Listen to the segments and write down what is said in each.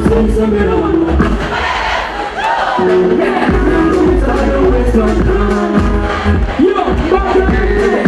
Yeah, I'm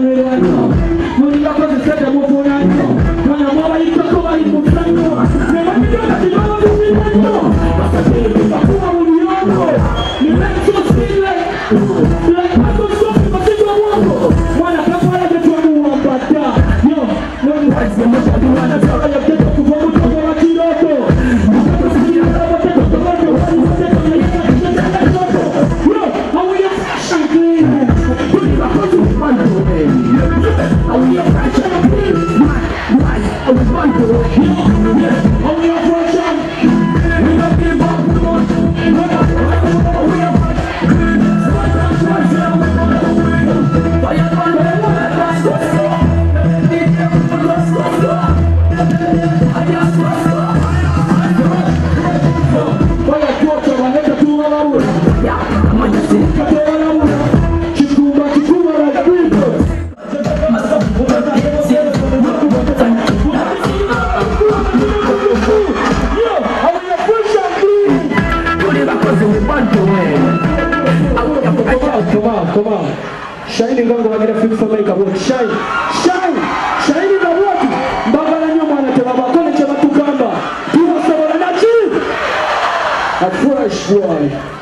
really, really well now. you the move for on, come on, come on. Shahidi Gongo wagira Fix a wote. Shai, Shai, Shahidi na wote. Mbagala nyo mwana tena bakone cha batukamba. Tuwa sabara na chief. A fresh boy.